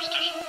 Superstition.